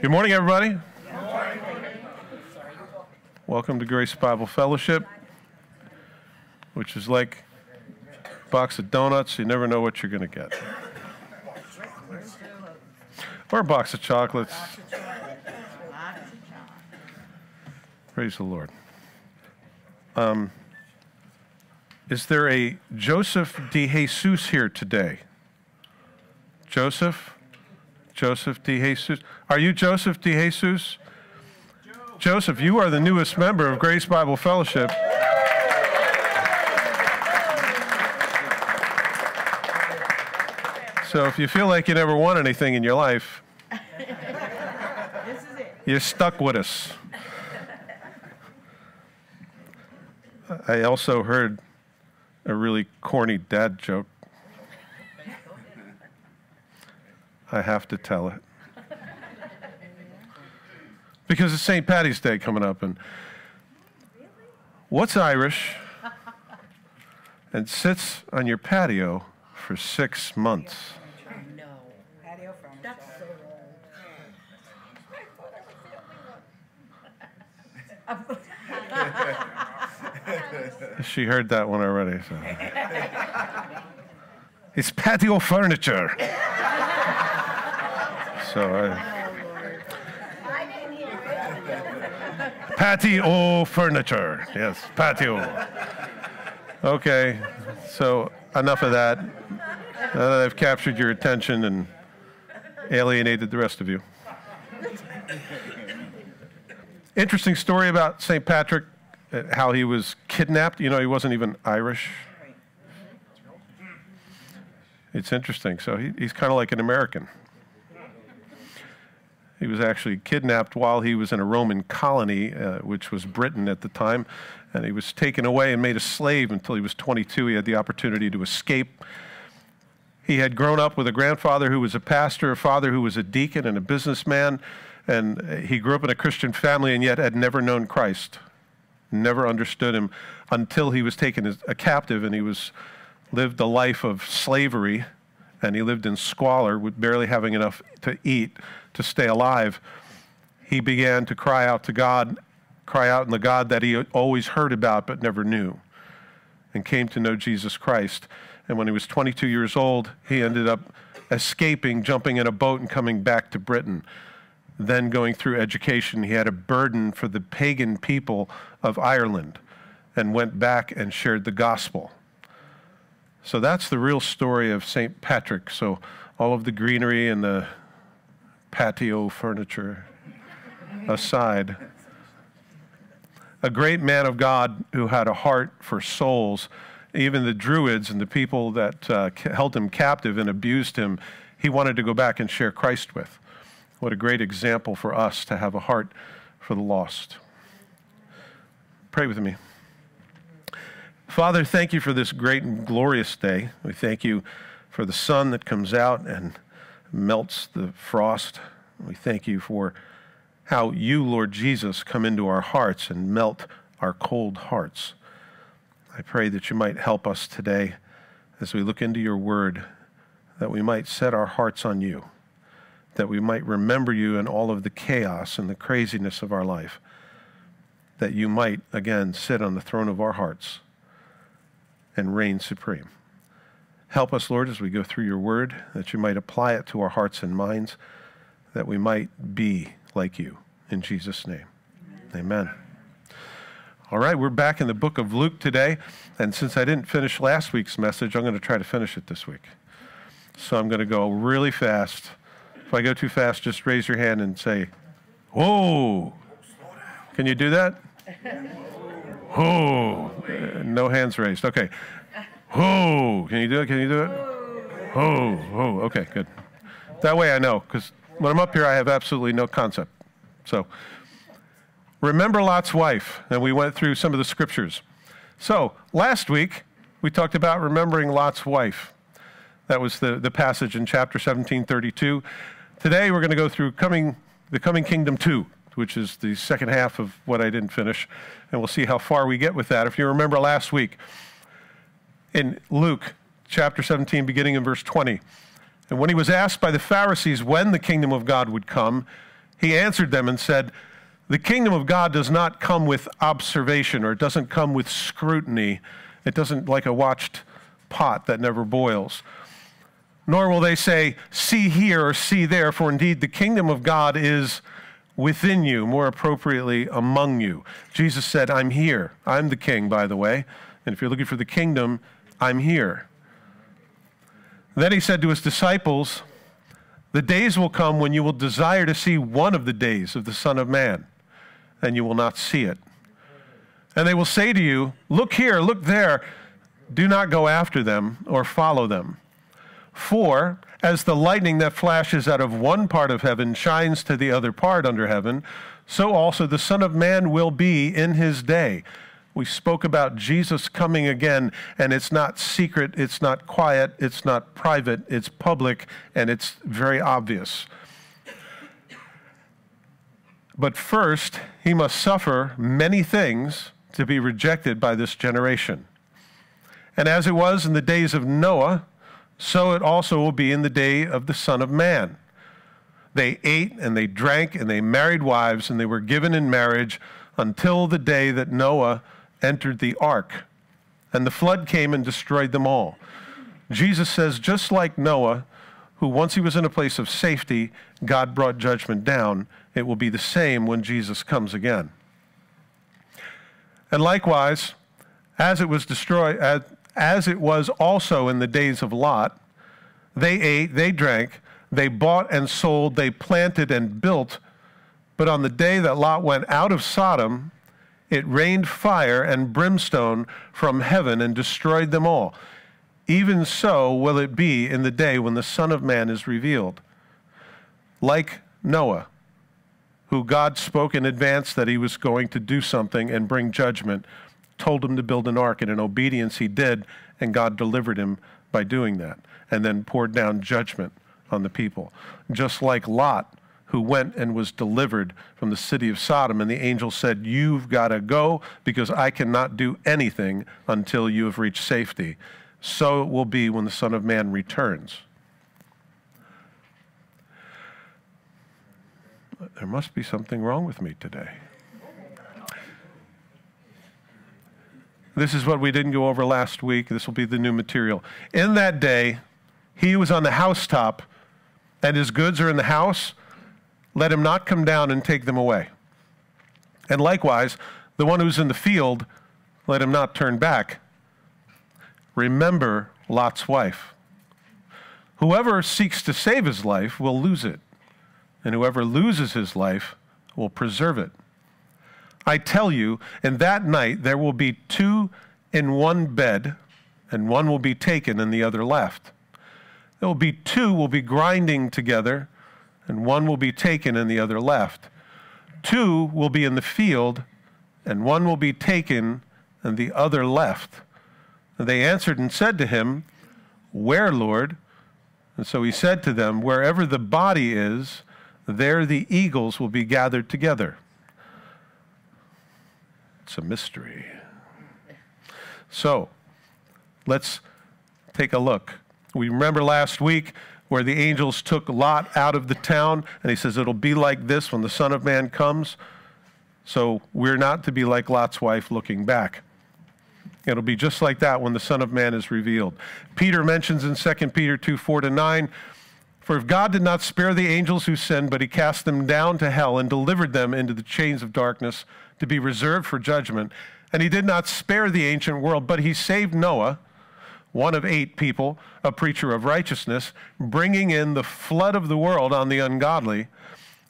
Good morning, everybody. Welcome to Grace Bible Fellowship, which is like a box of donuts. You never know what you're going to get. Or a box of chocolates. Praise the Lord. Um, is there a Joseph de Jesus here today? Joseph? Joseph de Jesus? Are you Joseph de Jesus? Joseph, you are the newest member of Grace Bible Fellowship. So if you feel like you never won anything in your life, you're stuck with us. I also heard a really corny dad joke. I have to tell it. Because it's St. Patty's Day coming up. And what's Irish and sits on your patio for six months? No. Patio furniture. That's so She heard that one already. So. it's patio furniture. So I. Patio furniture. Yes, patio. Okay, so enough of that. Now that I've captured your attention and alienated the rest of you. Interesting story about St. Patrick, uh, how he was kidnapped. You know, he wasn't even Irish. It's interesting. So he, he's kind of like an American. He was actually kidnapped while he was in a Roman colony, uh, which was Britain at the time, and he was taken away and made a slave until he was 22. He had the opportunity to escape. He had grown up with a grandfather who was a pastor, a father who was a deacon and a businessman, and he grew up in a Christian family and yet had never known Christ, never understood him until he was taken as a captive and he was lived a life of slavery and he lived in squalor with barely having enough to eat to stay alive. He began to cry out to God, cry out in the God that he always heard about but never knew, and came to know Jesus Christ. And when he was 22 years old, he ended up escaping, jumping in a boat, and coming back to Britain. Then, going through education, he had a burden for the pagan people of Ireland and went back and shared the gospel. So that's the real story of St. Patrick. So, all of the greenery and the patio furniture aside, a great man of God who had a heart for souls even the Druids and the people that uh, held him captive and abused him, he wanted to go back and share Christ with. What a great example for us to have a heart for the lost. Pray with me. Father, thank you for this great and glorious day. We thank you for the sun that comes out and melts the frost. We thank you for how you, Lord Jesus, come into our hearts and melt our cold hearts. I pray that you might help us today as we look into your word, that we might set our hearts on you, that we might remember you in all of the chaos and the craziness of our life, that you might again sit on the throne of our hearts and reign supreme. Help us, Lord, as we go through your word, that you might apply it to our hearts and minds, that we might be like you. In Jesus' name, amen. amen. All right, we're back in the book of Luke today. And since I didn't finish last week's message, I'm going to try to finish it this week. So I'm going to go really fast. If I go too fast, just raise your hand and say, Whoa! Can you do that? Whoa! No hands raised. Okay. Whoa! Can you do it? Can you do it? Whoa! Whoa! Okay, good. That way I know, because when I'm up here, I have absolutely no concept. So, Remember Lot's wife, and we went through some of the scriptures. So, last week, we talked about remembering Lot's wife. That was the, the passage in chapter 17, 32. Today, we're going to go through coming, the Coming Kingdom 2, which is the second half of what I didn't finish, and we'll see how far we get with that. If you remember last week, in Luke chapter 17, beginning in verse 20, and when he was asked by the Pharisees when the kingdom of God would come, He answered them and said, The kingdom of God does not come with observation or it doesn't come with scrutiny. It doesn't like a watched pot that never boils. Nor will they say, See here or see there, for indeed the kingdom of God is within you, more appropriately, among you. Jesus said, I'm here. I'm the king, by the way. And if you're looking for the kingdom, I'm here. Then he said to his disciples, The days will come when you will desire to see one of the days of the Son of Man, and you will not see it. And they will say to you, Look here, look there. Do not go after them or follow them. For as the lightning that flashes out of one part of heaven shines to the other part under heaven, so also the Son of Man will be in his day. We spoke about Jesus coming again, and it's not secret, it's not quiet, it's not private, it's public, and it's very obvious. But first, he must suffer many things to be rejected by this generation. And as it was in the days of Noah, so it also will be in the day of the Son of Man. They ate and they drank and they married wives and they were given in marriage until the day that Noah entered the ark. And the flood came and destroyed them all. Jesus says, just like Noah, who once he was in a place of safety, God brought judgment down, it will be the same when Jesus comes again. And likewise, as it was destroyed, as, it was also in the days of Lot. They ate, they drank, they bought and sold, they planted and built. But on the day that Lot went out of Sodom, it rained fire and brimstone from heaven and destroyed them all. Even so will it be in the day when the Son of Man is revealed. Like Noah, who God spoke in advance that he was going to do something and bring judgment told him to build an ark, and in obedience he did, and God delivered him by doing that, and then poured down judgment on the people. Just like Lot, who went and was delivered from the city of Sodom, and the angel said, You've got to go because I cannot do anything until you have reached safety. So it will be when the Son of Man returns. There must be something wrong with me today. This is what we didn't go over last week. This will be the new material. In that day, he was on the housetop, and his goods are in the house. Let him not come down and take them away. And likewise, the one who's in the field, let him not turn back. Remember Lot's wife. Whoever seeks to save his life will lose it, and whoever loses his life will preserve it. I tell you, in that night there will be two in one bed, and one will be taken and the other left. There will be two will be grinding together, and one will be taken and the other left. Two will be in the field, and one will be taken and the other left. And they answered and said to him, Where, Lord? And so he said to them, Wherever the body is, there the eagles will be gathered together. It's a mystery. So, let's take a look. We remember last week where the angels took Lot out of the town, and he says, It'll be like this when the Son of Man comes. So, we're not to be like Lot's wife looking back. It'll be just like that when the Son of Man is revealed. Peter mentions in 2 Peter 2 4 to 9, For if God did not spare the angels who sinned, but he cast them down to hell and delivered them into the chains of darkness to be reserved for judgment. And he did not spare the ancient world, but he saved Noah, one of eight people, a preacher of righteousness, bringing in the flood of the world on the ungodly,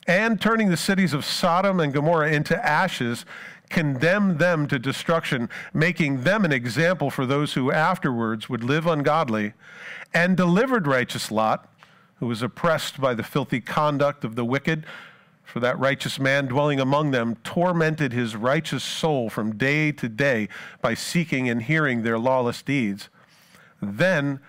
and turning the cities of Sodom and Gomorrah into ashes, condemned them to destruction, making them an example for those who afterwards would live ungodly, and delivered righteous Lot, who was oppressed by the filthy conduct of the wicked for that righteous man dwelling among them tormented his righteous soul from day to day by seeking and hearing their lawless deeds. Then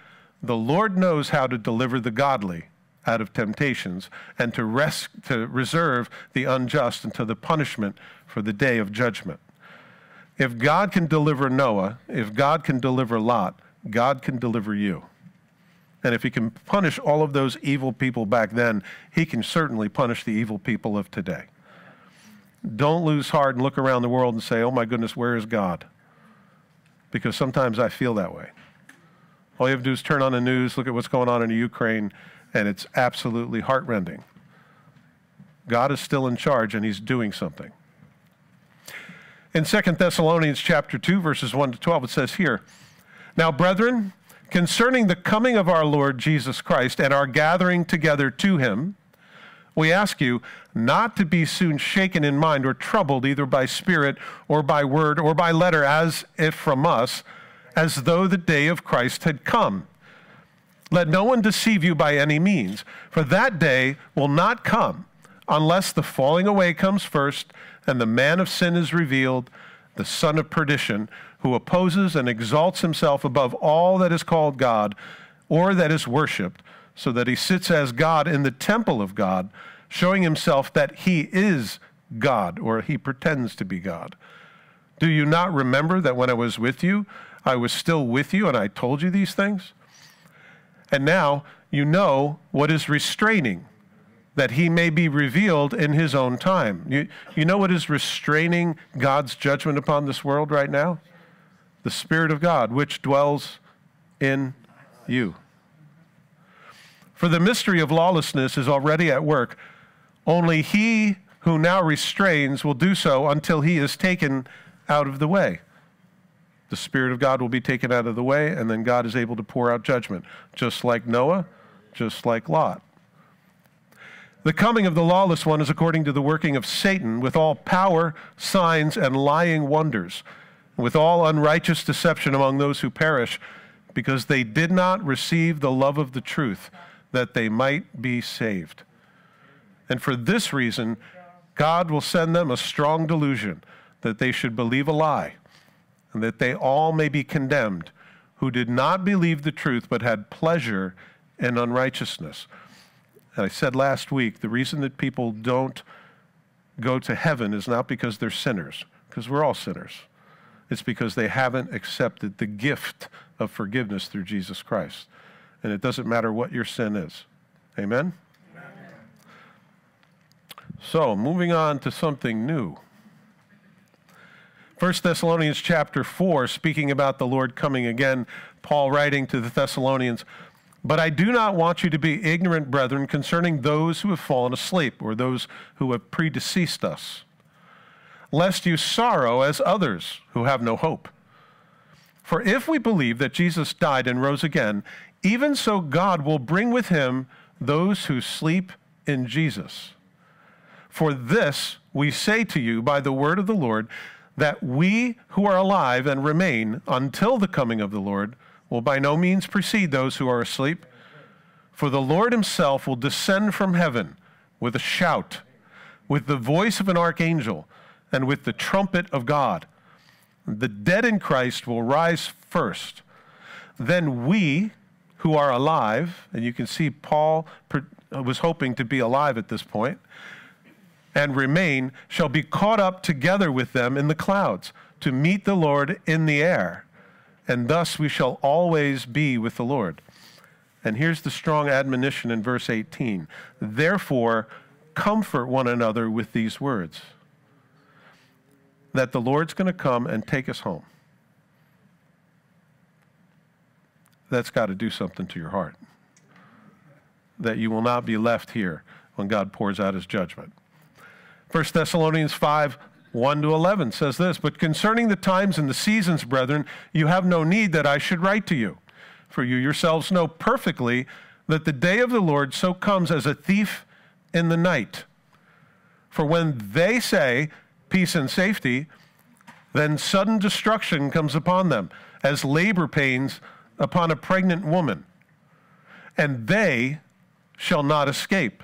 the Lord knows how to deliver the godly out of temptations and to, res- to reserve the unjust until the punishment for the day of judgment. If God can deliver Noah, if God can deliver Lot, God can deliver you. And if he can punish all of those evil people back then, he can certainly punish the evil people of today. Don't lose heart and look around the world and say, oh my goodness, where is God? Because sometimes I feel that way. All you have to do is turn on the news, look at what's going on in Ukraine, and it's absolutely heartrending. God is still in charge and he's doing something. In 2 Thessalonians chapter 2 verses 1 to 12 it says here, "Now brethren, concerning the coming of our Lord Jesus Christ and our gathering together to him, we ask you not to be soon shaken in mind or troubled either by spirit or by word or by letter as if from us, as though the day of Christ had come. Let no one deceive you by any means, for that day will not come unless the falling away comes first and the man of sin is revealed, the son of perdition, who opposes and exalts himself above all that is called God or that is worshiped, so that he sits as God in the temple of God, showing himself that he is God or he pretends to be God. Do you not remember that when I was with you, I was still with you and I told you these things? And now you know what is restraining, that he may be revealed in his own time. You, you know what is restraining God's judgment upon this world right now? The Spirit of God, which dwells in you. For the mystery of lawlessness is already at work. Only he who now restrains will do so until he is taken out of the way the Spirit of God will be taken out of the way, and then God is able to pour out judgment, just like Noah, just like Lot. The coming of the lawless one is according to the working of Satan with all power, signs, and lying wonders, with all unrighteous deception among those who perish, because they did not receive the love of the truth, that they might be saved. And for this reason, God will send them a strong delusion that they should believe a lie and that they all may be condemned who did not believe the truth but had pleasure in unrighteousness. And I said last week the reason that people don't go to heaven is not because they're sinners, because we're all sinners. It's because they haven't accepted the gift of forgiveness through Jesus Christ. And it doesn't matter what your sin is. Amen? Amen. So, moving on to something new. 1 Thessalonians chapter 4, speaking about the Lord coming again, Paul writing to the Thessalonians, But I do not want you to be ignorant, brethren, concerning those who have fallen asleep, or those who have predeceased us, lest you sorrow as others who have no hope. For if we believe that Jesus died and rose again, even so God will bring with him those who sleep in Jesus. For this we say to you by the word of the Lord, that we who are alive and remain until the coming of the Lord will by no means precede those who are asleep. For the Lord himself will descend from heaven with a shout, with the voice of an archangel, and with the trumpet of God. The dead in Christ will rise first. Then we who are alive, and you can see Paul uh, was hoping to be alive at this point and remain shall be caught up together with them in the clouds to meet the Lord in the air. And thus we shall always be with the Lord. And here's the strong admonition in verse 18 Therefore, comfort one another with these words that the Lord's going to come and take us home. That's got to do something to your heart. That you will not be left here when God pours out his judgment. 1 Thessalonians 5 1 to 11 says this But concerning the times and the seasons, brethren, you have no need that I should write to you. For you yourselves know perfectly that the day of the Lord so comes as a thief in the night. For when they say peace and safety, then sudden destruction comes upon them, as labor pains upon a pregnant woman. And they shall not escape.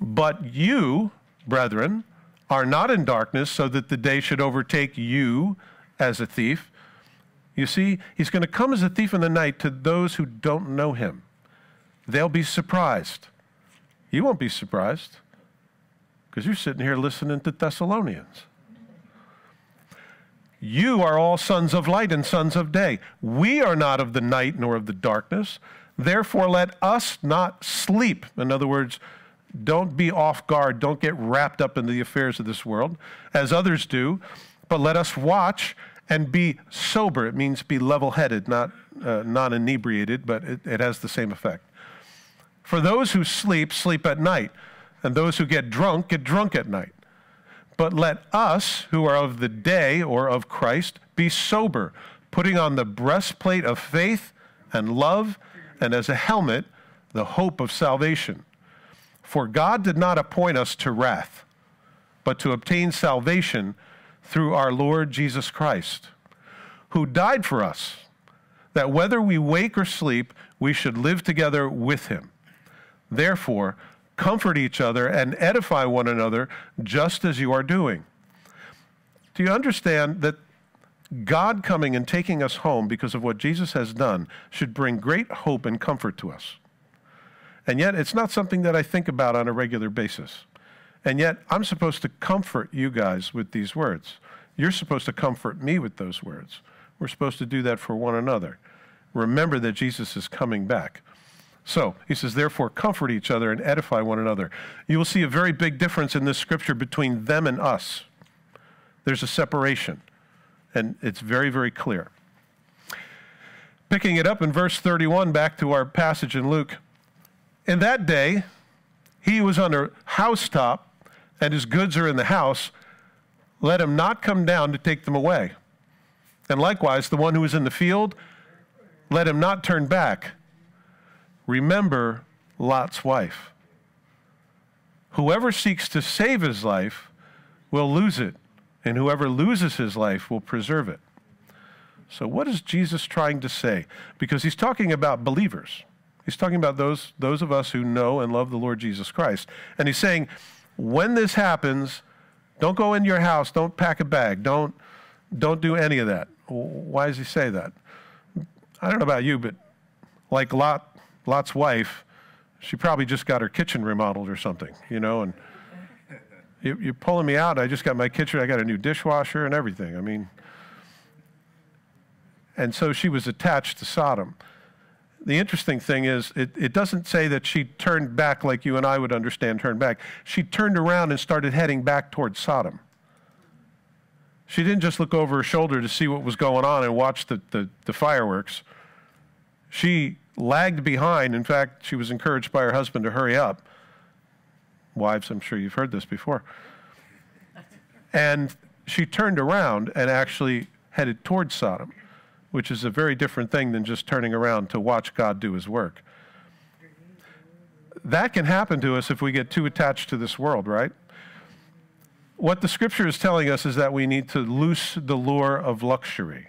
But you, brethren, are not in darkness so that the day should overtake you as a thief. You see, he's going to come as a thief in the night to those who don't know him. They'll be surprised. You won't be surprised because you're sitting here listening to Thessalonians. You are all sons of light and sons of day. We are not of the night nor of the darkness. Therefore, let us not sleep. In other words, don't be off guard. Don't get wrapped up in the affairs of this world, as others do, but let us watch and be sober. It means be level headed, not, uh, not inebriated, but it, it has the same effect. For those who sleep, sleep at night, and those who get drunk, get drunk at night. But let us, who are of the day or of Christ, be sober, putting on the breastplate of faith and love, and as a helmet, the hope of salvation. For God did not appoint us to wrath, but to obtain salvation through our Lord Jesus Christ, who died for us, that whether we wake or sleep, we should live together with him. Therefore, comfort each other and edify one another just as you are doing. Do you understand that God coming and taking us home because of what Jesus has done should bring great hope and comfort to us? And yet, it's not something that I think about on a regular basis. And yet, I'm supposed to comfort you guys with these words. You're supposed to comfort me with those words. We're supposed to do that for one another. Remember that Jesus is coming back. So he says, therefore, comfort each other and edify one another. You will see a very big difference in this scripture between them and us. There's a separation, and it's very, very clear. Picking it up in verse 31, back to our passage in Luke. In that day, he was on a housetop, and his goods are in the house. Let him not come down to take them away. And likewise, the one who is in the field, let him not turn back Remember Lot's wife. Whoever seeks to save his life will lose it, and whoever loses his life will preserve it. So, what is Jesus trying to say? Because he's talking about believers. He's talking about those, those of us who know and love the Lord Jesus Christ. And he's saying, when this happens, don't go in your house, don't pack a bag, don't, don't do any of that. Why does he say that? I don't know about you, but like Lot Lot's wife, she probably just got her kitchen remodeled or something, you know, and you, are pulling me out. I just got my kitchen, I got a new dishwasher and everything. I mean, and so she was attached to Sodom. The interesting thing is, it, it doesn't say that she turned back like you and I would understand turned back. She turned around and started heading back towards Sodom. She didn't just look over her shoulder to see what was going on and watch the, the, the fireworks. She lagged behind. In fact, she was encouraged by her husband to hurry up. Wives, I'm sure you've heard this before. And she turned around and actually headed towards Sodom, which is a very different thing than just turning around to watch God do his work. That can happen to us if we get too attached to this world, right? What the scripture is telling us is that we need to loose the lure of luxury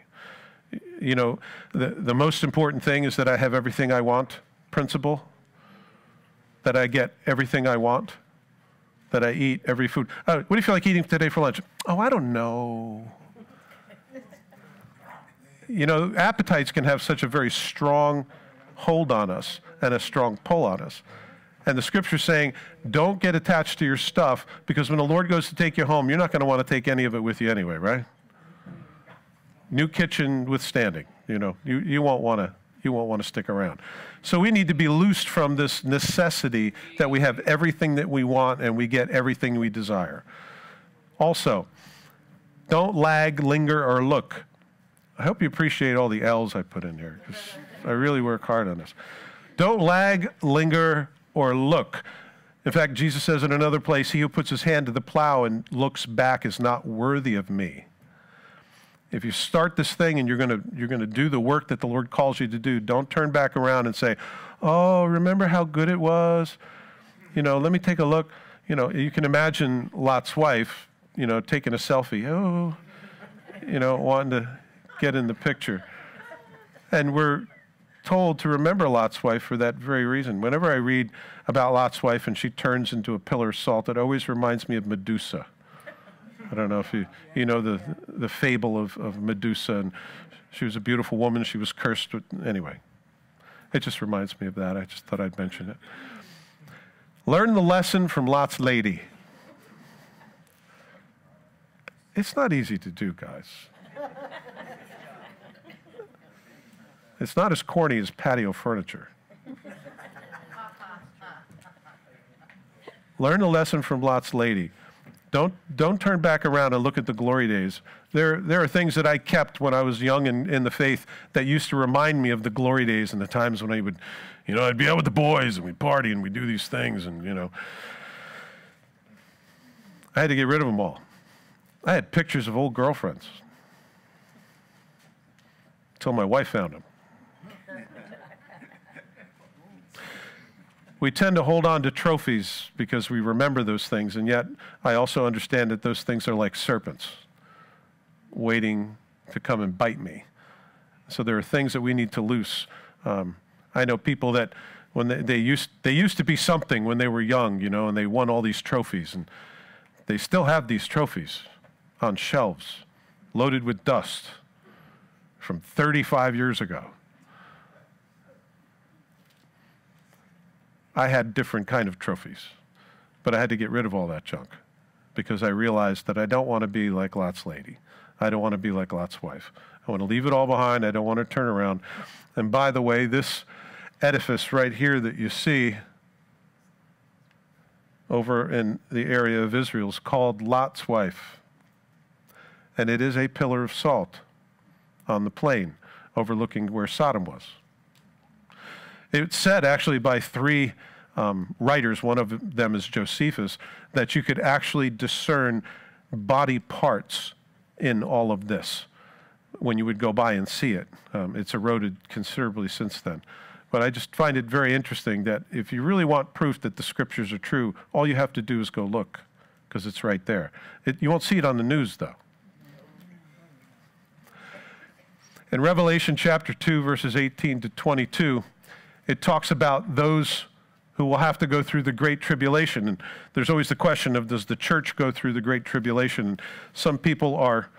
you know, the, the most important thing is that I have everything I want principle, that I get everything I want, that I eat every food. Uh, what do you feel like eating today for lunch? Oh, I don't know. You know, appetites can have such a very strong hold on us and a strong pull on us. And the scripture's saying, don't get attached to your stuff because when the Lord goes to take you home, you're not going to want to take any of it with you anyway, right? new kitchen withstanding. You know, you, you won't want to you won't want to stick around. So we need to be loosed from this necessity that we have everything that we want and we get everything we desire. Also, don't lag, linger, or look. I hope you appreciate all the L's I put in here because I really work hard on this. Don't lag, linger, or look. In fact, Jesus says in another place, He who puts his hand to the plow and looks back is not worthy of me if you start this thing and you're going to you're going to do the work that the Lord calls you to do, don't turn back around and say, "Oh, remember how good it was?" You know, let me take a look. You know, you can imagine Lot's wife, you know, taking a selfie. Oh, you know, wanting to get in the picture. And we're told to remember Lot's wife for that very reason. Whenever I read about Lot's wife and she turns into a pillar of salt, it always reminds me of Medusa. I don't know if you, you know the, the fable of, of Medusa, and she was a beautiful woman. She was cursed. With, anyway, it just reminds me of that. I just thought I'd mention it. Learn the lesson from Lot's lady. It's not easy to do, guys. It's not as corny as patio furniture. Learn a lesson from Lot's lady. Don't, don't turn back around and look at the glory days. There, there are things that I kept when I was young in, in the faith that used to remind me of the glory days and the times when I would, you know, I'd be out with the boys and we'd party and we'd do these things and, you know. I had to get rid of them all. I had pictures of old girlfriends until my wife found them. We tend to hold on to trophies because we remember those things, and yet I also understand that those things are like serpents waiting to come and bite me. So there are things that we need to loose. Um, I know people that when they, they, used they used to be something when they were young, you know, and they won all these trophies, and they still have these trophies on shelves, loaded with dust from 35 years ago. I had different kind of trophies, but I had to get rid of all that junk because I realized that I don't want to be like Lot's lady. I don't want to be like Lot's wife. I want to leave it all behind. I don't want to turn around. And by the way, this edifice right here that you see over in the area of Israel is called Lot's wife. And it is a pillar of salt on the plain overlooking where Sodom was. It's said actually by three um, writers, one of them is Josephus, that you could actually discern body parts in all of this when you would go by and see it. Um, it's eroded considerably since then. But I just find it very interesting that if you really want proof that the scriptures are true, all you have to do is go look because it's right there. It, you won't see it on the news, though. In Revelation chapter 2, verses 18 to 22, it talks about those who will have to go through the great tribulation. And there's always the question of does the church go through the great tribulation? Some people are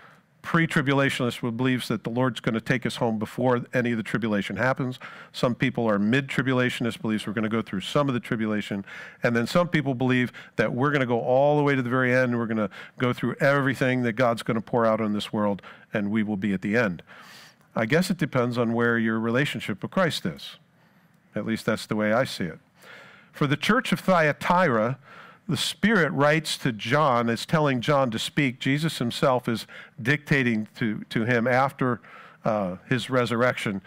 pre-tribulationists who believes that the Lord's going to take us home before any of the tribulation happens. Some people are mid-tribulationists, believes we're going to go through some of the tribulation. And then some people believe that we're going to go all the way to the very end. We're going to go through everything that God's going to pour out on this world, and we will be at the end. I guess it depends on where your relationship with Christ is. At least that's the way I see it. For the church of Thyatira, the Spirit writes to John, is telling John to speak. Jesus himself is dictating to, to him after uh, his resurrection.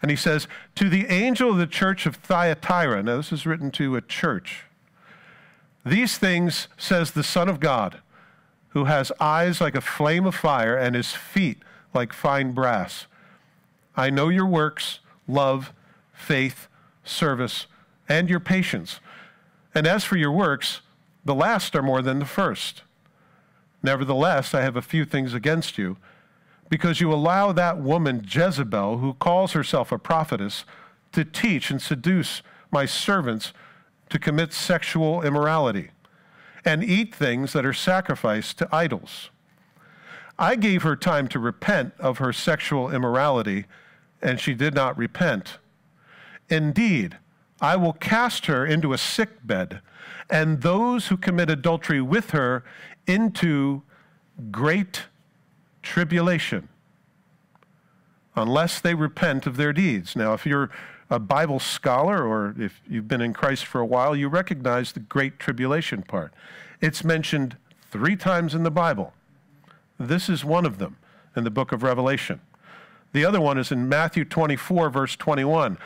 And he says, To the angel of the church of Thyatira, now this is written to a church, these things says the Son of God, who has eyes like a flame of fire and his feet like fine brass. I know your works, love, faith, service, and your patience. And as for your works, the last are more than the first. Nevertheless, I have a few things against you, because you allow that woman Jezebel, who calls herself a prophetess, to teach and seduce my servants to commit sexual immorality and eat things that are sacrificed to idols. I gave her time to repent of her sexual immorality, and she did not repent. Indeed, I will cast her into a sick bed, and those who commit adultery with her into great tribulation, unless they repent of their deeds. Now, if you're a Bible scholar or if you've been in Christ for a while, you recognize the great tribulation part. It's mentioned three times in the Bible. This is one of them in the book of Revelation. The other one is in Matthew 24, verse 21.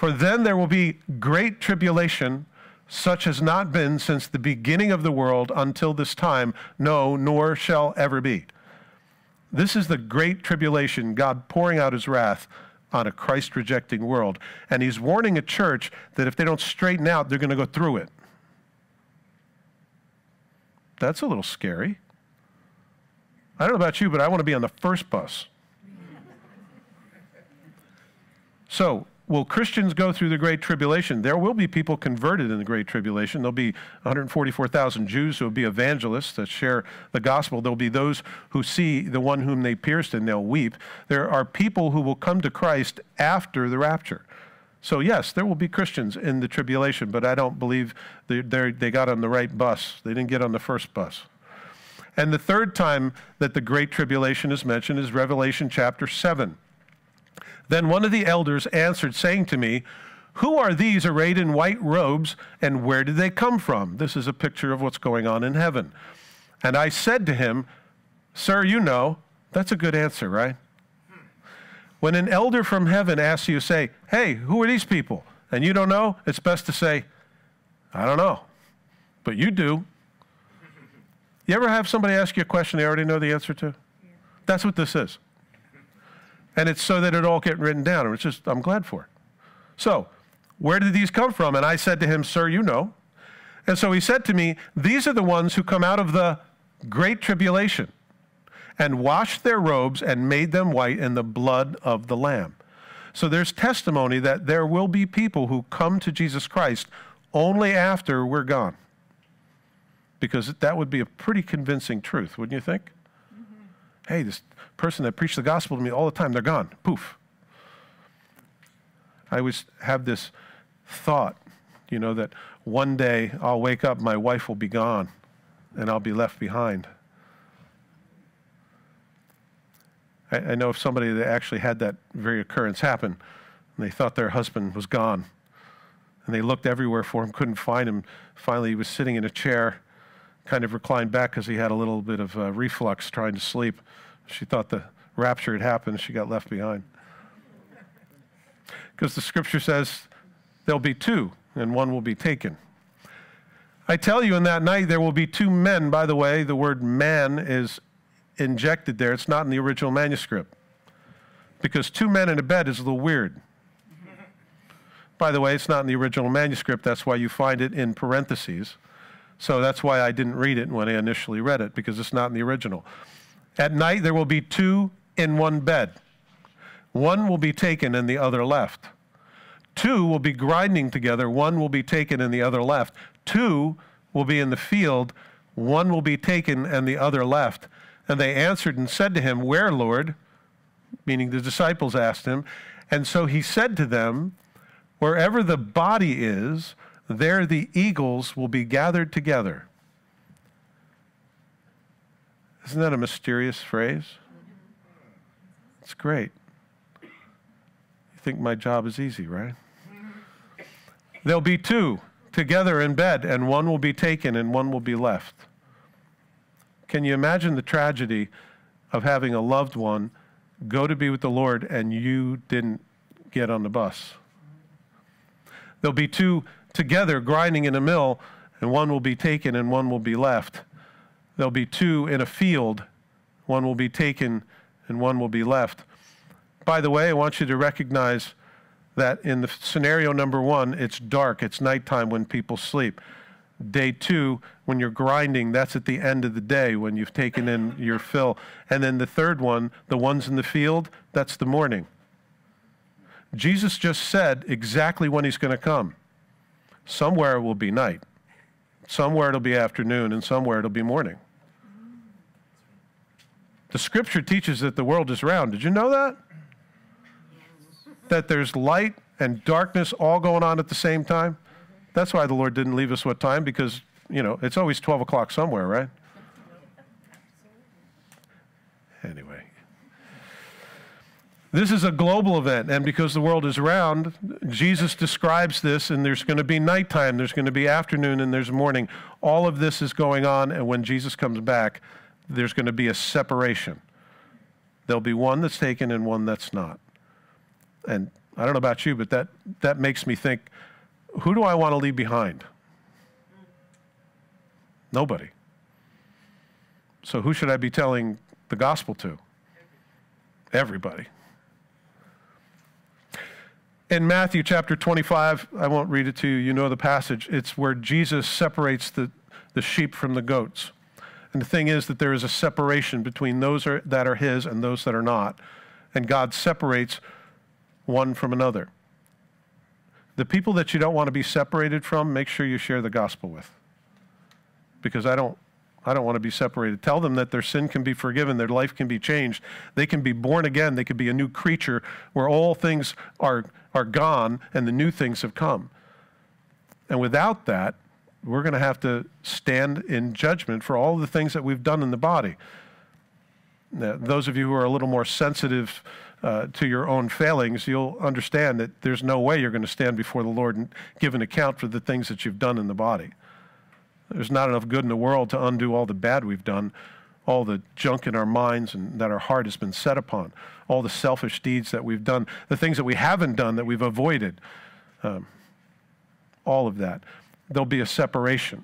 For then there will be great tribulation, such has not been since the beginning of the world until this time, no, nor shall ever be. This is the great tribulation, God pouring out his wrath on a Christ rejecting world. And he's warning a church that if they don't straighten out, they're going to go through it. That's a little scary. I don't know about you, but I want to be on the first bus. So, will Christians go through the Great Tribulation? There will be people converted in the Great Tribulation. There'll be 144,000 Jews who will be evangelists that share the gospel. There'll be those who see the one whom they pierced and they'll weep. There are people who will come to Christ after the rapture. So, yes, there will be Christians in the tribulation, but I don't believe they, they got on the right bus. They didn't get on the first bus. And the third time that the Great Tribulation is mentioned is Revelation chapter 7. Then one of the elders answered, saying to me, Who are these arrayed in white robes, and where did they come from? This is a picture of what's going on in heaven. And I said to him, Sir, you know. That's a good answer, right? When an elder from heaven asks you, say, Hey, who are these people? And you don't know, it's best to say, I don't know. But you do. You ever have somebody ask you a question they already know the answer to? That's what this is. And it's so that it all get written down. And it's just, I'm glad for it. So, where did these come from? And I said to him, Sir, you know. And so he said to me, These are the ones who come out of the great tribulation and washed their robes and made them white in the blood of the Lamb. So there's testimony that there will be people who come to Jesus Christ only after we're gone. Because that would be a pretty convincing truth, wouldn't you think? Mm-hmm. Hey, this person that preached the gospel to me all the time, they're gone. Poof. I always have this thought, you know, that one day I'll wake up, my wife will be gone, and I'll be left behind. I, I know of somebody that actually had that very occurrence happen, and they thought their husband was gone. And they looked everywhere for him, couldn't find him. Finally, he was sitting in a chair, kind of reclined back because he had a little bit of uh, reflux trying to sleep. She thought the rapture had happened, she got left behind. Because the scripture says there'll be two, and one will be taken. I tell you, in that night there will be two men. By the way, the word man is injected there. It's not in the original manuscript. Because two men in a bed is a little weird. By the way, it's not in the original manuscript. That's why you find it in parentheses. So that's why I didn't read it when I initially read it, because it's not in the original. At night, there will be two in one bed. One will be taken and the other left. Two will be grinding together. One will be taken and the other left. Two will be in the field. One will be taken and the other left. And they answered and said to him, Where, Lord? Meaning the disciples asked him. And so he said to them, Wherever the body is, there the eagles will be gathered together. Isn't that a mysterious phrase? It's great. You think my job is easy, right? There'll be two together in bed, and one will be taken and one will be left. Can you imagine the tragedy of having a loved one go to be with the Lord and you didn't get on the bus? There'll be two together grinding in a mill, and one will be taken and one will be left. There'll be two in a field, one will be taken and one will be left. By the way, I want you to recognize that in the scenario number one, it's dark, it's nighttime when people sleep. Day two, when you're grinding, that's at the end of the day when you've taken in your fill. And then the third one, the ones in the field, that's the morning. Jesus just said exactly when he's going to come. Somewhere it will be night, somewhere it'll be afternoon, and somewhere it'll be morning. The scripture teaches that the world is round. Did you know that? That there's light and darkness all going on at the same time? That's why the Lord didn't leave us what time, because, you know, it's always 12 o'clock somewhere, right? Anyway. This is a global event, and because the world is round, Jesus describes this, and there's going to be nighttime, there's going to be afternoon, and there's morning. All of this is going on, and when Jesus comes back, there's going to be a separation. There'll be one that's taken and one that's not. And I don't know about you, but that, that makes me think who do I want to leave behind? Nobody. So who should I be telling the gospel to? Everybody. In Matthew chapter 25, I won't read it to you, you know the passage. It's where Jesus separates the, the sheep from the goats. And the thing is that there is a separation between those are, that are his and those that are not. And God separates one from another. The people that you don't want to be separated from, make sure you share the gospel with. Because I don't I don't want to be separated. Tell them that their sin can be forgiven, their life can be changed. They can be born again, they can be a new creature where all things are are gone and the new things have come. And without that, we're going to have to stand in judgment for all the things that we've done in the body. Now, those of you who are a little more sensitive uh, to your own failings, you'll understand that there's no way you're going to stand before the Lord and give an account for the things that you've done in the body. There's not enough good in the world to undo all the bad we've done, all the junk in our minds and that our heart has been set upon, all the selfish deeds that we've done, the things that we haven't done that we've avoided, um, all of that. There'll be a separation.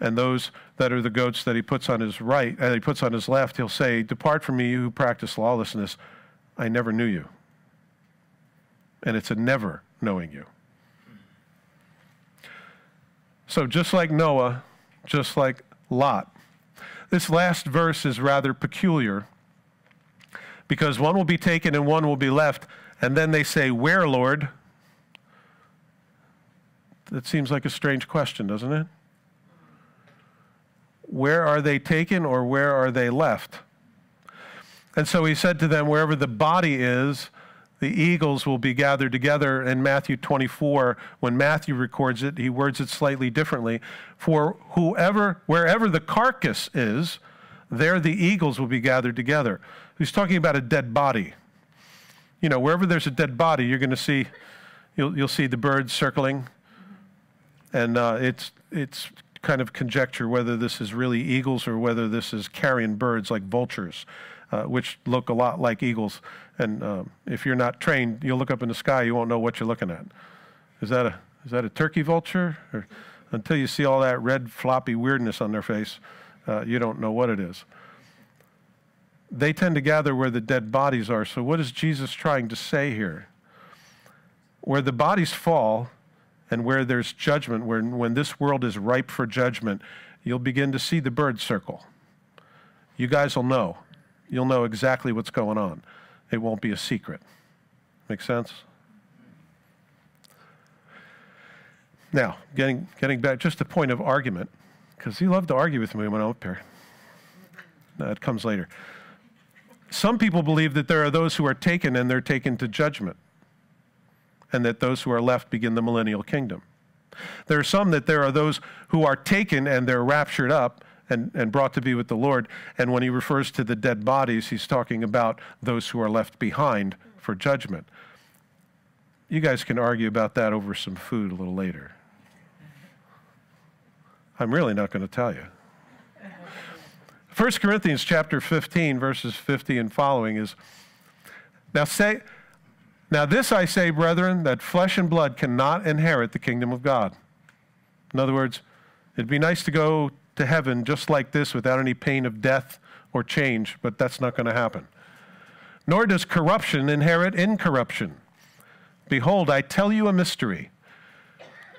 And those that are the goats that he puts on his right, and uh, he puts on his left, he'll say, Depart from me, you who practice lawlessness. I never knew you. And it's a never knowing you. So, just like Noah, just like Lot, this last verse is rather peculiar because one will be taken and one will be left. And then they say, Where, Lord? That seems like a strange question, doesn't it? Where are they taken or where are they left? And so he said to them, Wherever the body is, the eagles will be gathered together in Matthew 24. When Matthew records it, he words it slightly differently. For whoever, wherever the carcass is, there the eagles will be gathered together. He's talking about a dead body. You know, wherever there's a dead body, you're going to see, you'll, you'll see the birds circling. And uh, it's, it's kind of conjecture whether this is really eagles or whether this is carrion birds like vultures, uh, which look a lot like eagles. And um, if you're not trained, you'll look up in the sky, you won't know what you're looking at. Is that a, is that a turkey vulture? Or, until you see all that red, floppy weirdness on their face, uh, you don't know what it is. They tend to gather where the dead bodies are. So, what is Jesus trying to say here? Where the bodies fall and where there's judgment, where, when this world is ripe for judgment, you'll begin to see the bird circle. You guys will know. You'll know exactly what's going on. It won't be a secret. Make sense? Now, getting, getting back, just a point of argument, because you love to argue with me when I'm up here. That comes later. Some people believe that there are those who are taken and they're taken to judgment, and that those who are left begin the millennial kingdom. There are some that there are those who are taken and they're raptured up, and, and brought to be with the Lord. And when he refers to the dead bodies, he's talking about those who are left behind for judgment. You guys can argue about that over some food a little later. I'm really not going to tell you. 1 Corinthians chapter 15 verses 50 and following is now say now this I say brethren that flesh and blood cannot inherit the kingdom of God. In other words, it'd be nice to go to heaven just like this without any pain of death or change, but that's not going to happen. Nor does corruption inherit incorruption. Behold, I tell you a mystery.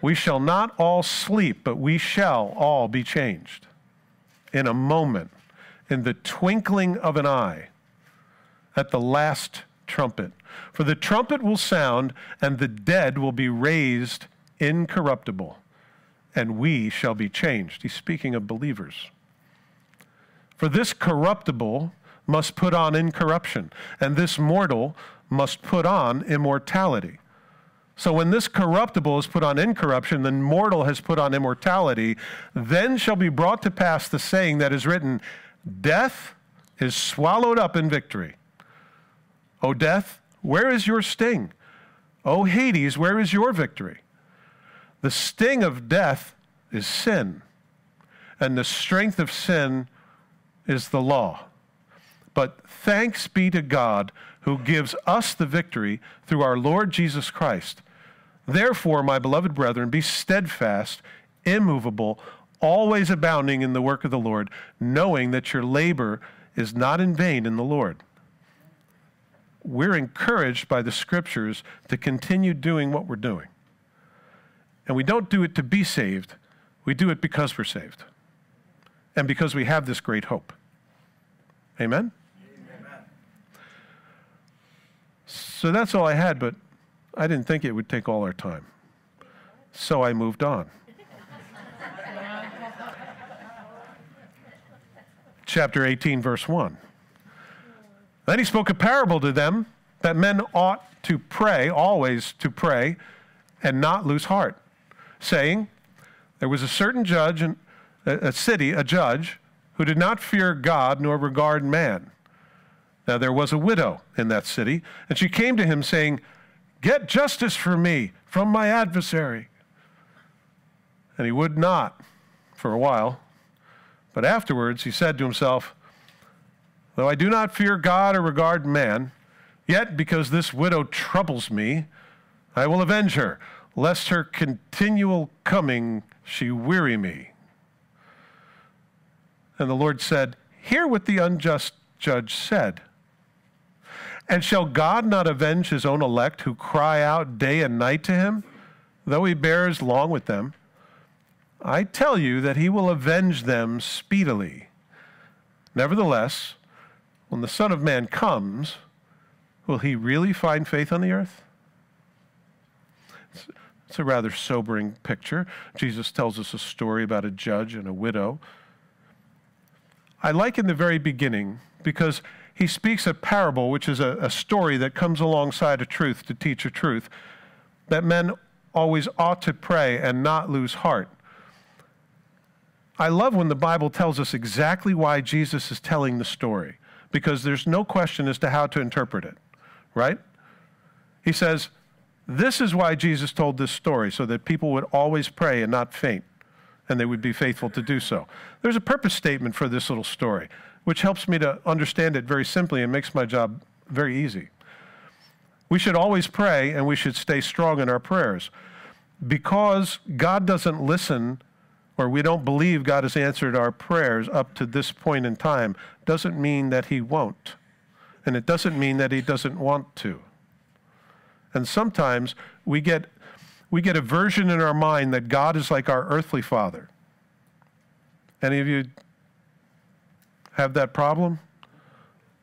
We shall not all sleep, but we shall all be changed. In a moment, in the twinkling of an eye, at the last trumpet. For the trumpet will sound, and the dead will be raised incorruptible and we shall be changed. He's speaking of believers. For this corruptible must put on incorruption, and this mortal must put on immortality. So when this corruptible is put on incorruption, then mortal has put on immortality, then shall be brought to pass the saying that is written Death is swallowed up in victory. O death, where is your sting? O Hades, where is your victory? The sting of death is sin, and the strength of sin is the law. But thanks be to God who gives us the victory through our Lord Jesus Christ. Therefore, my beloved brethren, be steadfast, immovable, always abounding in the work of the Lord, knowing that your labor is not in vain in the Lord. We're encouraged by the scriptures to continue doing what we're doing. And we don't do it to be saved, we do it because we're saved and because we have this great hope. Amen? Amen? So that's all I had, but I didn't think it would take all our time. So I moved on. Chapter 18, verse 1. Then he spoke a parable to them that men ought to pray, always to pray, and not lose heart saying, There was a certain judge in a city, a judge, who did not fear God nor regard man. Now there was a widow in that city, and she came to him saying, Get justice for me from my adversary. And he would not for a while. But afterwards he said to himself, Though I do not fear God or regard man, yet because this widow troubles me, I will avenge her, lest her continual coming she weary me. And the Lord said, Hear what the unjust judge said. And shall God not avenge his own elect who cry out day and night to him, though he bears long with them? I tell you that he will avenge them speedily. Nevertheless, when the Son of Man comes, will he really find faith on the earth? It's a rather sobering picture. Jesus tells us a story about a judge and a widow. I like in the very beginning because he speaks a parable, which is a, a story that comes alongside a truth to teach a truth, that men always ought to pray and not lose heart. I love when the Bible tells us exactly why Jesus is telling the story, because there's no question as to how to interpret it, right? He says, this is why Jesus told this story, so that people would always pray and not faint, and they would be faithful to do so. There's a purpose statement for this little story, which helps me to understand it very simply and makes my job very easy. We should always pray and we should stay strong in our prayers. Because God doesn't listen or we don't believe God has answered our prayers up to this point in time doesn't mean that He won't. And it doesn't mean that He doesn't want to. And sometimes we get, we get a version in our mind that God is like our earthly father. Any of you have that problem?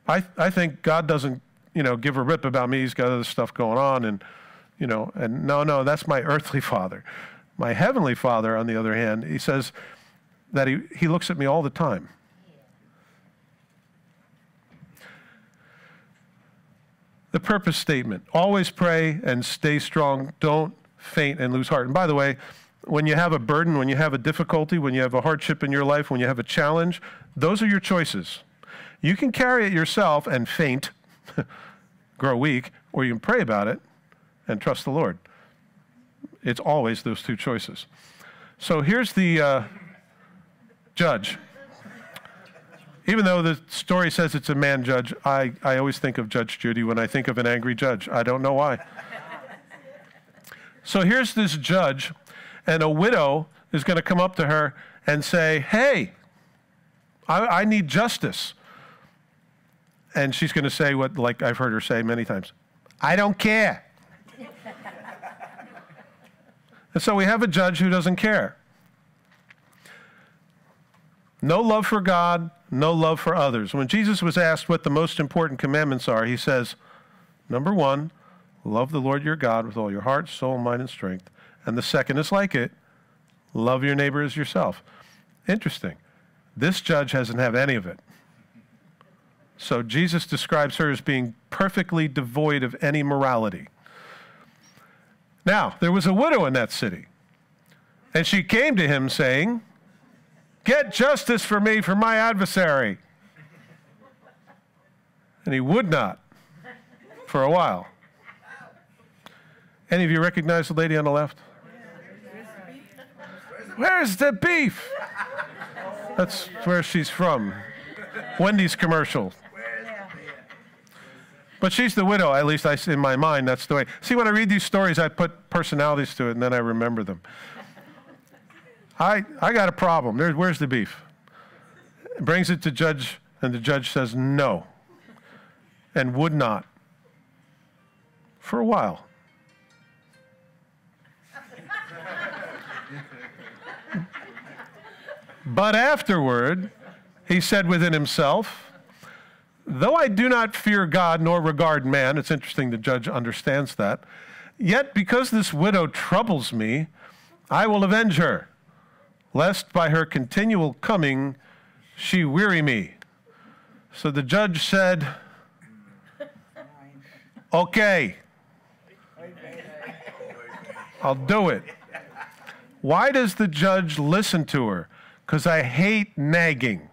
I, I think God doesn't, you know, give a rip about me. He's got other stuff going on. And, you know, and no, no, that's my earthly father. My heavenly father, on the other hand, he says that he, he looks at me all the time. the purpose statement always pray and stay strong. Don't faint and lose heart. And by the way, when you have a burden, when you have a difficulty, when you have a hardship in your life, when you have a challenge, those are your choices. You can carry it yourself and faint, grow weak, or you can pray about it and trust the Lord. It's always those two choices. So here's the uh, judge even though the story says it's a man judge, I, I always think of Judge Judy when I think of an angry judge. I don't know why. so here's this judge, and a widow is going to come up to her and say, Hey, I, I need justice. And she's going to say what, like I've heard her say many times I don't care. And so we have a judge who doesn't care. No love for God, no love for others. When Jesus was asked what the most important commandments are, he says, number one, love the Lord your God with all your heart, soul, mind, and strength. And the second is like it, love your neighbor as yourself. Interesting. This judge hasn't have any of it. So Jesus describes her as being perfectly devoid of any morality. Now, there was a widow in that city, and she came to him saying, Get justice for me from my adversary. And he would not for a while. Any of you recognize the lady on the left? Where's the beef? That's where she's from. Wendy's commercial. But she's the widow, at least I, in my mind, that's the way. See, when I read these stories, I put personalities to it and then I remember them. I, I got a problem. There's, where's the beef? Brings it to judge, and the judge says no and would not for a while. but afterward, he said within himself, Though I do not fear God nor regard man, it's interesting the judge understands that, yet because this widow troubles me, I will avenge her lest by her continual coming she weary me. So the judge said, Okay, I'll do it. Why does the judge listen to her? Because I hate nagging.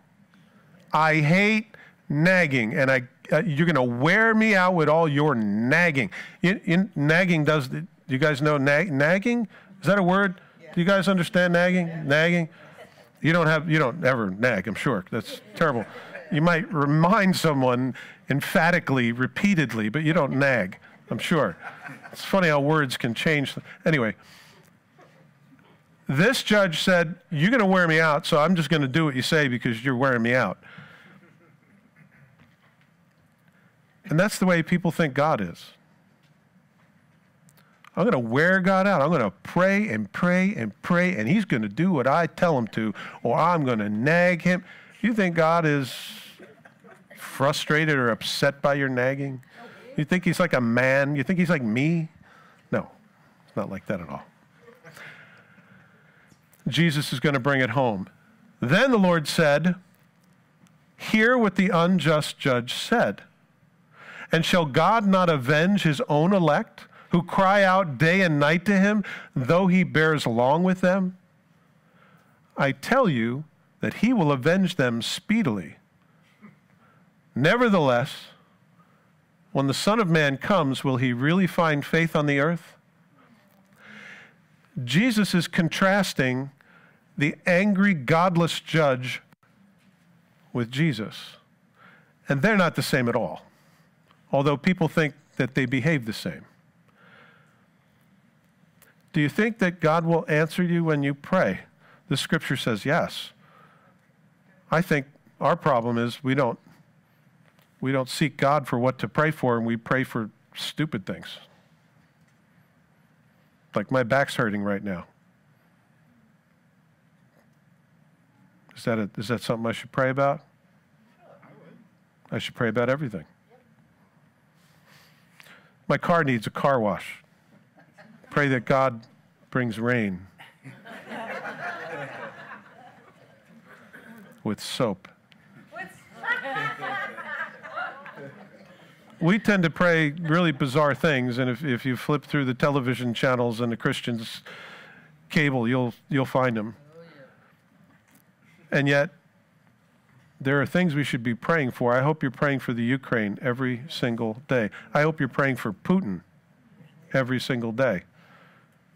I hate nagging, and I, uh, you're going to wear me out with all your nagging. In, in, nagging does, do you guys know nag, nagging? Is that a word? Yeah. Do you guys understand nagging? Yeah. Nagging? You don't have, you don't ever nag, I'm sure. That's terrible. You might remind someone emphatically, repeatedly, but you don't nag, I'm sure. It's funny how words can change. Anyway, this judge said, You're going to wear me out, so I'm just going to do what you say because you're wearing me out. And that's the way people think God is. I'm going to wear God out. I'm going to pray and pray and pray, and He's going to do what I tell Him to, or I'm going to nag Him. You think God is frustrated or upset by your nagging? You think He's like a man? You think He's like me? No, it's not like that at all. Jesus is going to bring it home. Then the Lord said, Hear what the unjust judge said. And shall God not avenge his own elect, who cry out day and night to him, though he bears long with them? I tell you that he will avenge them speedily. Nevertheless, when the Son of Man comes, will he really find faith on the earth? Jesus is contrasting the angry, godless judge with Jesus. And they're not the same at all, although people think that they behave the same. Do you think that God will answer you when you pray? The scripture says yes. I think our problem is we don't we don't seek God for what to pray for and we pray for stupid things. Like my back's hurting right now. Is that, a, is that something I should pray about? I should pray about everything. My car needs a car wash. Pray that God brings rain with soap. we tend to pray really bizarre things, and if, if you flip through the television channels and the Christians' cable, you'll, you'll find them. And yet, there are things we should be praying for. I hope you're praying for the Ukraine every single day. I hope you're praying for Putin every single day.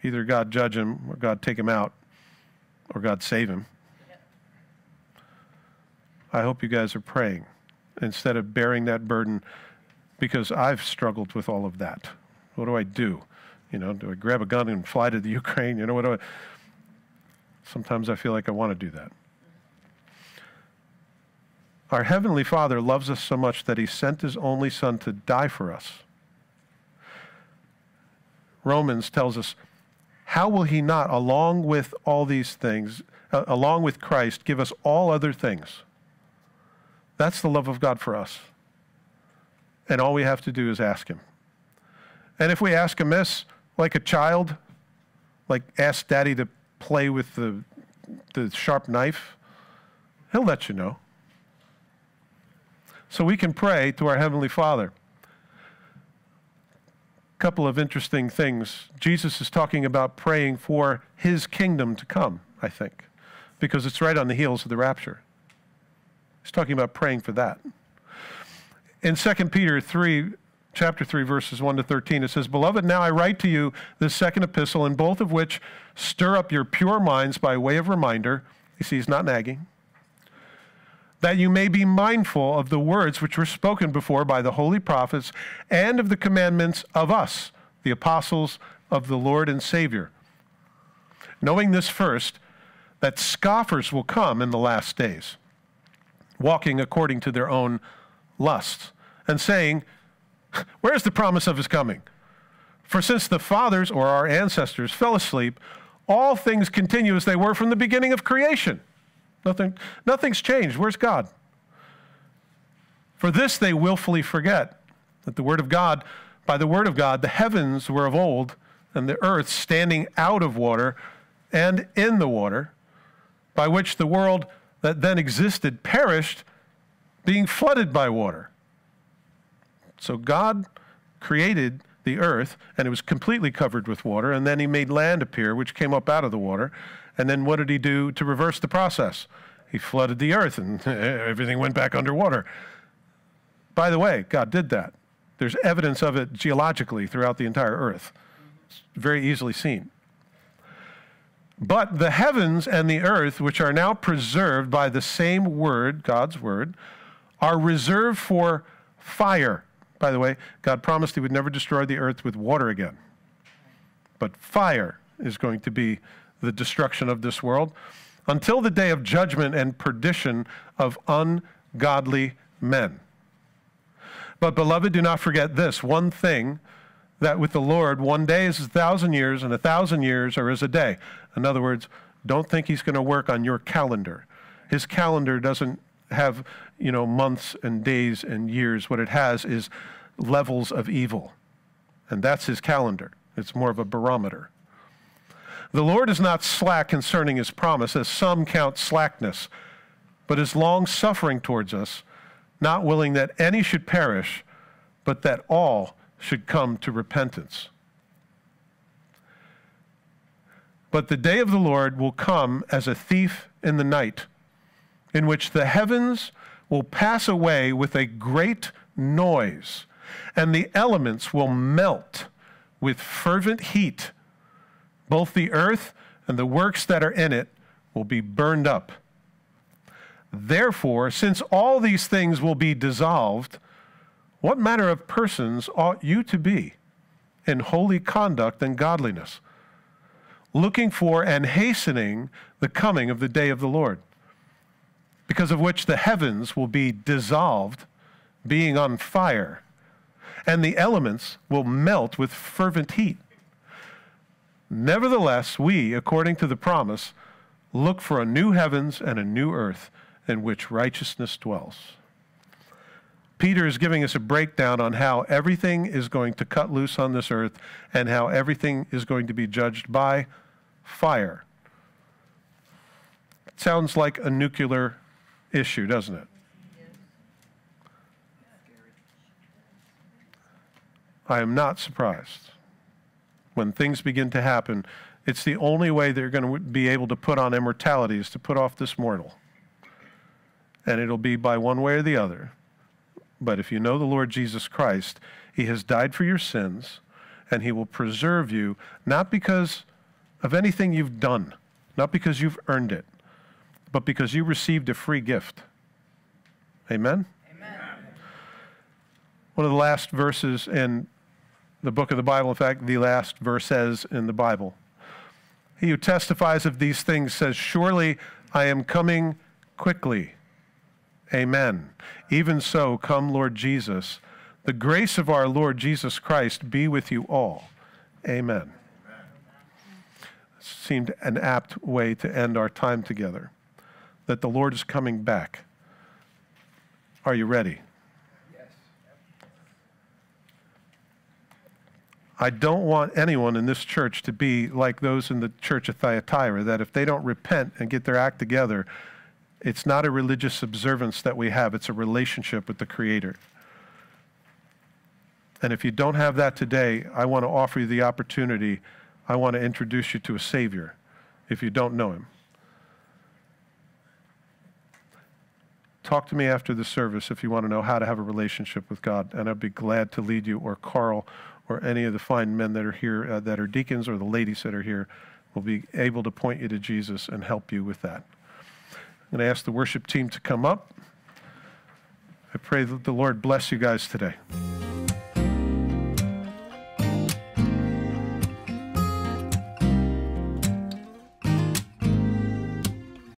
Either God judge him, or God take him out, or God save him. I hope you guys are praying instead of bearing that burden because I've struggled with all of that. What do I do? You know, do I grab a gun and fly to the Ukraine? You know, what do I? Sometimes I feel like I want to do that. Our Heavenly Father loves us so much that He sent His only Son to die for us. Romans tells us, How will He not, along with all these things, uh, along with Christ, give us all other things? That's the love of God for us. And all we have to do is ask Him. And if we ask amiss, like a child, like ask Daddy to play with the, the sharp knife, He'll let you know so we can pray to our Heavenly Father. A couple of interesting things. Jesus is talking about praying for His kingdom to come, I think, because it's right on the heels of the rapture. He's talking about praying for that. In 2 Peter 3, chapter 3, verses 1 to 13, it says, Beloved, now I write to you this second epistle, in both of which stir up your pure minds by way of reminder. You see, he's not nagging that you may be mindful of the words which were spoken before by the holy prophets and of the commandments of us, the apostles of the Lord and Savior. Knowing this first, that scoffers will come in the last days, walking according to their own lusts, and saying, Where's the promise of his coming? For since the fathers or our ancestors fell asleep, all things continue as they were from the beginning of creation. Nothing, nothing's changed. Where's God? For this they willfully forget that the Word of God, by the Word of God, the heavens were of old, and the earth standing out of water and in the water, by which the world that then existed perished, being flooded by water. So God created the earth, and it was completely covered with water, and then He made land appear, which came up out of the water, and then what did he do to reverse the process? He flooded the earth and everything went back underwater. By the way, God did that. There's evidence of it geologically throughout the entire earth. It's very easily seen. But the heavens and the earth, which are now preserved by the same word, God's word, are reserved for fire. By the way, God promised He would never destroy the earth with water again. But fire is going to be the destruction of this world until the day of judgment and perdition of ungodly men. But, beloved, do not forget this one thing that with the Lord, one day is a thousand years, and a thousand years are as a day. In other words, don't think He's going to work on your calendar. His calendar doesn't have, you know, months and days and years. What it has is levels of evil. And that's His calendar. It's more of a barometer. The Lord is not slack concerning His promise, as some count slackness, but is long suffering towards us, not willing that any should perish, but that all should come to repentance. But the day of the Lord will come as a thief in the night, in which the heavens will pass away with a great noise, and the elements will melt with fervent heat. Both the earth and the works that are in it will be burned up. Therefore, since all these things will be dissolved, what manner of persons ought you to be in holy conduct and godliness, looking for and hastening the coming of the day of the Lord, because of which the heavens will be dissolved, being on fire, and the elements will melt with fervent heat? Nevertheless, we, according to the promise, look for a new heavens and a new earth in which righteousness dwells. Peter is giving us a breakdown on how everything is going to cut loose on this earth and how everything is going to be judged by fire. It sounds like a nuclear issue, doesn't it? I am not surprised. When things begin to happen, it's the only way they're going to be able to put on immortality is to put off this mortal. And it'll be by one way or the other. But if you know the Lord Jesus Christ, He has died for your sins, and He will preserve you, not because of anything you've done, not because you've earned it, but because you received a free gift. Amen? Amen. One of the last verses in the book of the Bible, in fact, the last verse says in the Bible, He who testifies of these things says, Surely I am coming quickly. Amen. Even so, come, Lord Jesus. The grace of our Lord Jesus Christ be with you all. Amen. Seemed an apt way to end our time together. That the Lord is coming back. Are you ready? I don't want anyone in this church to be like those in the church of Thyatira, that if they don't repent and get their act together, it's not a religious observance that we have, it's a relationship with the Creator. And if you don't have that today, I want to offer you the opportunity. I want to introduce you to a Savior if you don't know Him. Talk to me after the service if you want to know how to have a relationship with God, and I'd be glad to lead you, or Carl, or any of the fine men that are here uh, that are deacons, or the ladies that are here will be able to point you to Jesus and help you with that. I'm going to ask the worship team to come up. I pray that the Lord bless you guys today.